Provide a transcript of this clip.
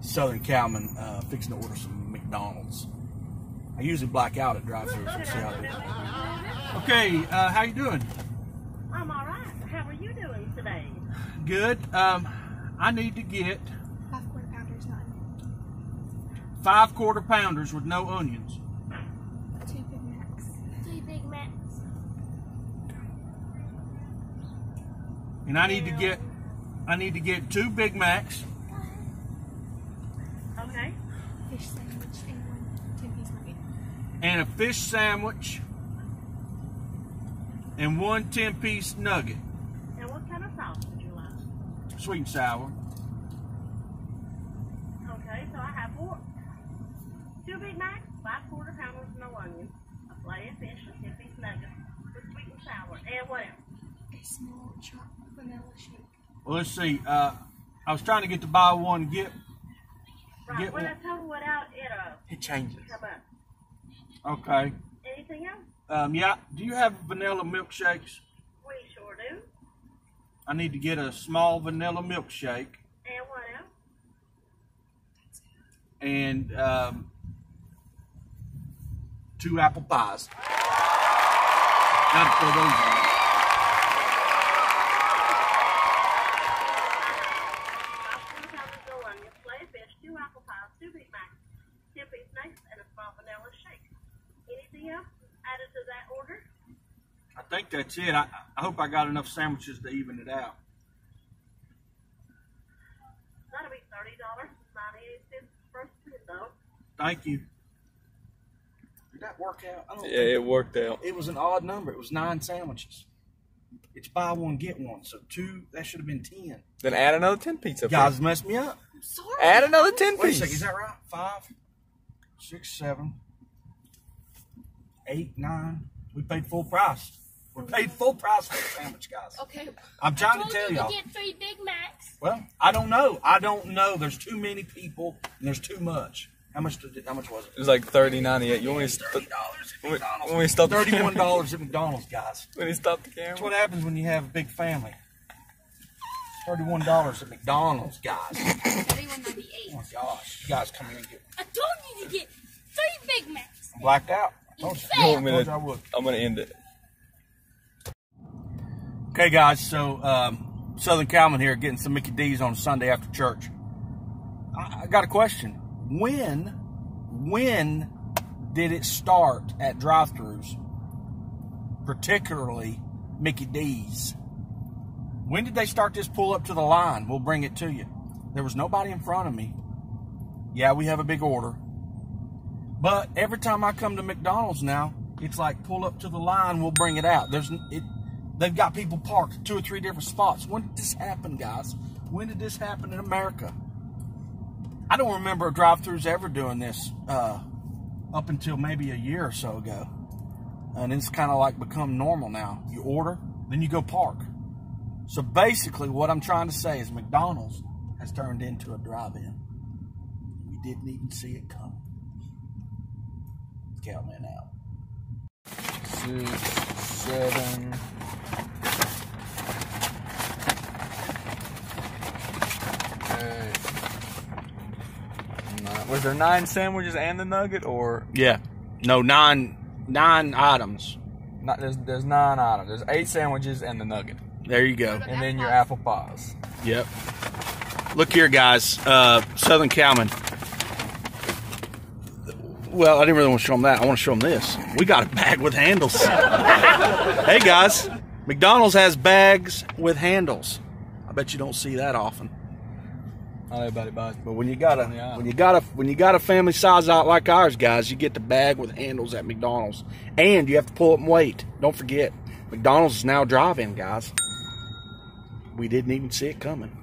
Southern Cowman uh, fixing to order some McDonald's. I usually black out at drive-throughs. We'll see how I. Okay, uh, how you doing? I'm all right. How are you doing today? Good. Um, I need to get Five quarter pounders, none. five quarter pounders with no onions. Two Big Macs. Two Big Macs. And I need to get I need to get two Big Macs Okay. Fish sandwich and one 10 piece nugget. and a fish sandwich and one 10 piece nugget. And what kind of sauce would you like? Sweet and sour. Okay, so I have four. Two Big Macs, five quarter pounders, no onions, a Filet-O-Fish, and ten piece nuggets with sweet and sour. And what else? A small chopped vanilla shake. Well, let's see. Uh, I was trying to get the buy one get. Right. Get when one. I total it out, it uh It changes. come up. Okay. Anything else? Um, yeah. Do you have vanilla milkshakes? We sure do. I need to get a small vanilla milkshake And what else? and um, two apple pies. Gotta throw those in. Five quarter pounders, no onions, Filet-O-Fish, two apple pies, two Big Macs, ten piece nuggets, and a small vanilla shake. Anything added to that order? I think that's it. I, I hope I got enough sandwiches to even it out. That'll be thirty dollars and ninety-eight cents per spin, though. Thank you. Did that work out? I don't Yeah, it worked out. It was an odd number. It was nine sandwiches. It's buy one get one, so two. That should have been ten. Then add another 10 pizza. up Guys messed me up. Sorry. Add another 10 Wait a second, is that right? Five, six, seven, eight, nine. We paid full price. We paid full price for the sandwich, guys. Okay. I'm trying to Told tell you y'all. to get three Big Macs. Well, I don't know. I don't know. There's too many people and there's too much. How much did? How much was it? It was like 30, 98. You want me to st- Thirty dollars at when, McDonald's. when we stop the thirty one dollars at McDonald's, guys. When he stopped the camera. That's camera? what happens when you have a big family. Thirty-one dollars at McDonald's, guys. Thirty-one Oh ninety-eight. my gosh, you guys come in and get I told you to get three Big Macs. I'm blacked out. I told you. You want me Told to- you I would. I'm gonna end it. Okay, guys. So um, Southern Cowman here, getting some Mickey D's on Sunday after church. I, I got a question. When, when did it start at drive-throughs, particularly Mickey D's? When did they start this pull up to the line? We'll bring it to you. There was nobody in front of me. Yeah, we have a big order. But every time I come to McDonald's now, it's like pull up to the line, we'll bring it out. There's it they've got people parked two or three different spots. When did this happen, guys? When did this happen in America? I don't remember drive-throughs ever doing this uh, up until maybe a year or so ago. And it's kind of like become normal now. You order, then you go park. So basically, what I'm trying to say is McDonald's has turned into a drive-in. We didn't even see it coming. Cowman out. Six, seven. eight, nine. Was there nine sandwiches and the nugget, or Yeah. No, nine nine items. not? There's there's nine items. There's eight sandwiches and the nugget, There you go. and then your apple pies. Yep. Look here, guys. Uh, Southern Cowman. Well, I didn't really want to show them that. I want to show them this. We got a bag with handles. hey, guys. McDonald's has bags with handles. I bet you don't see that often. Not everybody buys. But when you got a On the aisle. when you got a when you got a family size out like ours, guys, you get the bag with handles at McDonald's, and you have to pull up and wait. Don't forget, McDonald's is now drive-in, guys. We didn't even see it coming.